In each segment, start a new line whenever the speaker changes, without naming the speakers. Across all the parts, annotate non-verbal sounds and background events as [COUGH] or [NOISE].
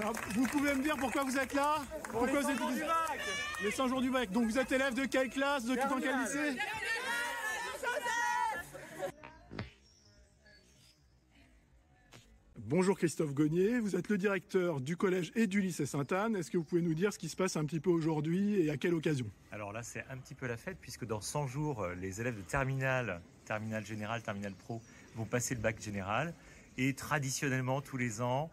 Alors, vous pouvez me dire pourquoi vous êtes là Pourquoi
les
vous êtes
100 jours du bac
Les 100 jours du bac. Donc vous êtes élève de quelle classe De quel lycée Bonjour Christophe Gognier, vous êtes le directeur du collège et du lycée Sainte-Anne. Est-ce que vous pouvez nous dire ce qui se passe un petit peu aujourd'hui et à quelle occasion
Alors là, c'est un petit peu la fête puisque dans 100 jours, euh, les élèves de terminale, terminale générale, terminale pro vont passer le bac général. Et traditionnellement, tous les ans,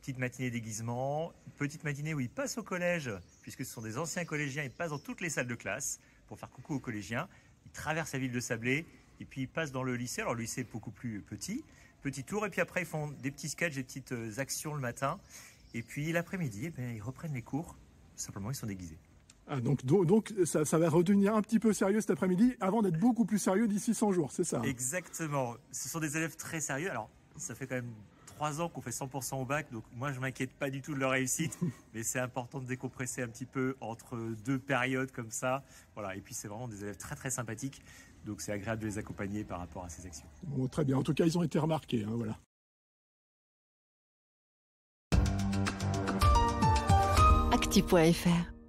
petite matinée déguisement, petite matinée où ils passent au collège puisque ce sont des anciens collégiens, ils passent dans toutes les salles de classe pour faire coucou aux collégiens. Ils traversent la ville de Sablé et puis ils passent dans le lycée. Alors le lycée est beaucoup plus petit, petit tour. Et puis après, ils font des petits sketchs, des petites euh, actions le matin. Et puis l'après-midi, eh ben, ils reprennent les cours. Simplement, ils sont déguisés.
ah, Donc, donc, ça va redevenir un petit peu sérieux cet après-midi avant d'être beaucoup plus sérieux d'ici 100 jours, c'est ça hein?
Exactement. Ce sont des élèves très sérieux. Alors, ça fait quand même trois ans qu'on fait 100% au bac, donc moi je m'inquiète pas du tout de leur réussite, [LAUGHS] mais c'est important de décompresser un petit peu entre deux périodes comme ça. Voilà. Et puis c'est vraiment des élèves très très sympathiques, donc c'est agréable de les accompagner par rapport à ces actions.
Bon, Très bien, en tout cas ils ont été remarqués. hein, voilà.
active.fr